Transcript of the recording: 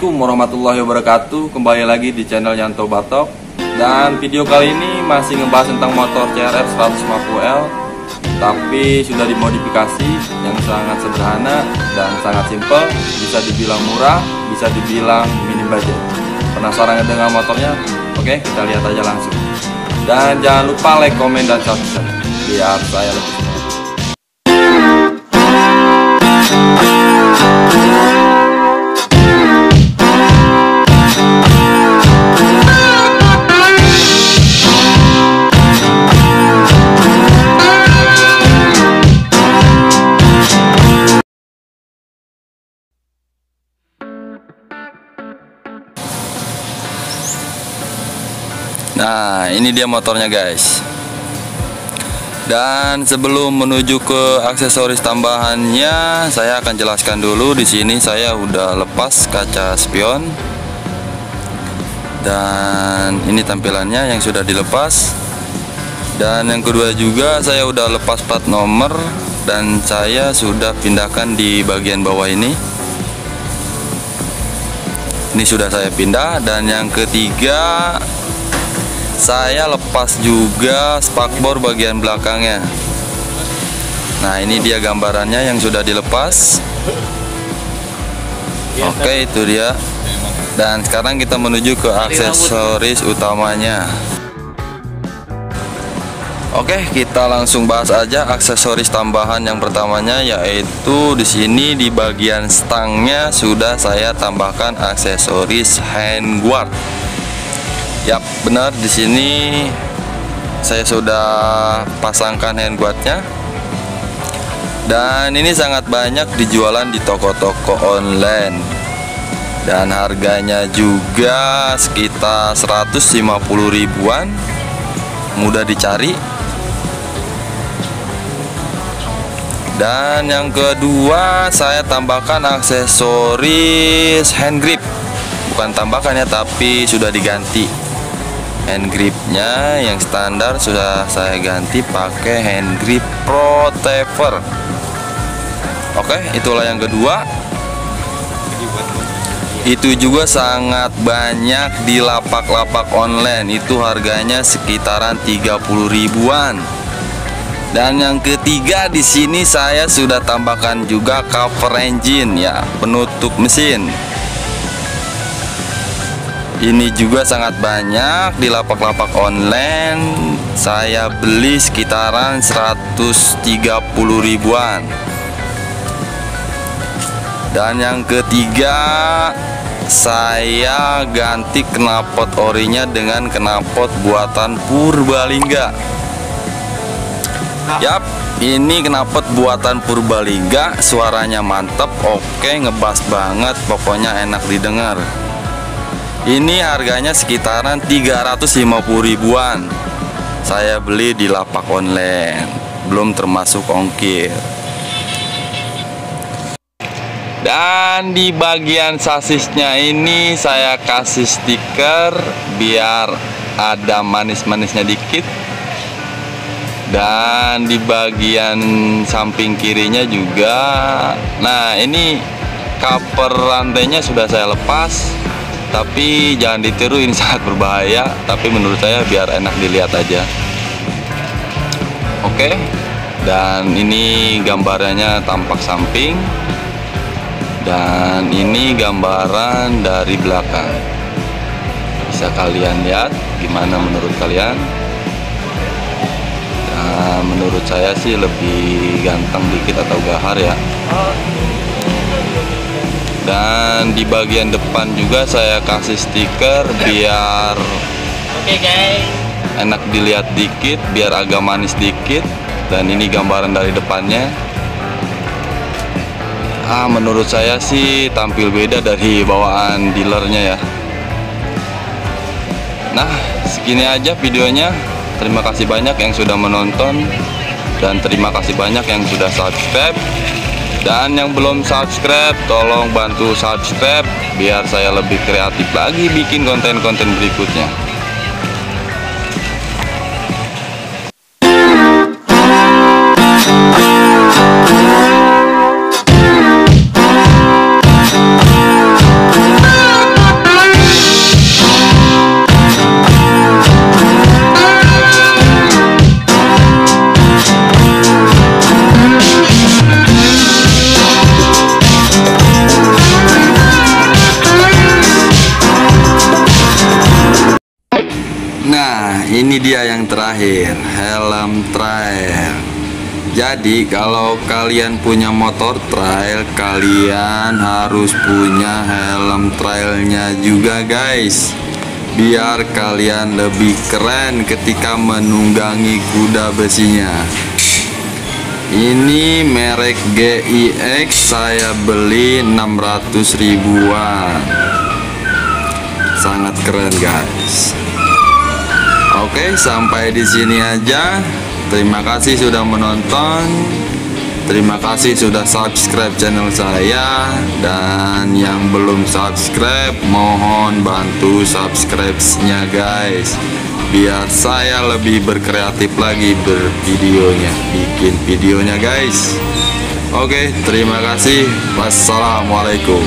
warahmatullahi wabarakatuh. Kembali lagi di channel Yanto Batok. Dan video kali ini masih ngebahas tentang motor CRF 150L Tapi sudah dimodifikasi yang sangat sederhana dan sangat simple Bisa dibilang murah, bisa dibilang minim budget. Penasaran dengan motornya? Oke kita lihat aja langsung. Dan jangan lupa like, komen, dan subscribe Biar saya lebih Nah, ini dia motornya, guys. Dan sebelum menuju ke aksesoris tambahannya, saya akan jelaskan dulu di sini saya udah lepas kaca spion. Dan ini tampilannya yang sudah dilepas. Dan yang kedua juga saya udah lepas plat nomor dan saya sudah pindahkan di bagian bawah ini. Ini sudah saya pindah dan yang ketiga saya lepas juga spakbor bagian belakangnya. Nah ini dia gambarannya yang sudah dilepas. Oke itu dia. Dan sekarang kita menuju ke aksesoris utamanya. Oke, kita langsung bahas aja aksesoris tambahan yang pertamanya yaitu di sini di bagian stangnya sudah saya tambahkan aksesoris handguard. Yap, benar di sini saya sudah pasangkan handguardnya. Dan ini sangat banyak dijualan di toko-toko online. Dan harganya juga sekitar 150 ribuan. Mudah dicari. Dan yang kedua, saya tambahkan aksesoris hand grip. Bukan tambahkan ya, tapi sudah diganti hand gripnya yang standar sudah saya ganti pakai hand grip protector oke itulah yang kedua. Itu juga sangat banyak di lapak-lapak online. Itu harganya sekitaran 30 ribuan. Dan yang ketiga di sini saya sudah tambahkan juga cover engine ya penutup mesin ini juga sangat banyak di lapak-lapak online. Saya beli sekitaran 130 ribuan. Dan yang ketiga saya ganti knalpot orinya dengan knalpot buatan Purbalingga. Yap, ini knalpot buatan Purbalingga, suaranya mantep, oke, ngebas banget, pokoknya enak didengar. Ini harganya sekitaran 350 ribuan. Saya beli di lapak online Belum termasuk ongkir. Dan di bagian sasisnya ini saya kasih stiker Biar ada manis-manisnya dikit. Dan di bagian samping kirinya juga. Nah ini cover rantainya sudah saya lepas tapi jangan ditiru ini sangat berbahaya. Tapi menurut saya biar enak dilihat aja. Oke? Dan ini gambarannya tampak samping. Dan ini gambaran dari belakang. Bisa kalian lihat gimana menurut kalian? Nah, menurut saya sih lebih ganteng dikit atau gahar ya dan di bagian depan juga saya kasih stiker biar oke guys. enak dilihat dikit biar agak manis dikit. Dan ini gambaran dari depannya. Ah menurut saya sih tampil beda dari bawaan dealernya ya. Nah segini aja videonya. Terima kasih banyak yang sudah menonton. Dan terima kasih banyak yang sudah subscribe dan yang belum subscribe tolong bantu subscribe biar saya lebih kreatif lagi bikin konten-konten berikutnya ini dia yang terakhir, helm trail. Jadi, kalau kalian punya motor trail, kalian harus punya helm trailnya juga, guys. Biar kalian lebih keren ketika menunggangi kuda besinya. Ini merek GIX saya beli 600 ribuan. Sangat keren, guys. Oke, sampai di sini aja. Terima kasih sudah menonton. Terima kasih sudah subscribe channel saya dan yang belum subscribe mohon bantu subscribe-nya guys. Biar saya lebih berkreatif lagi bervideonya, bikin videonya guys. Oke, terima kasih. Wassalamualaikum.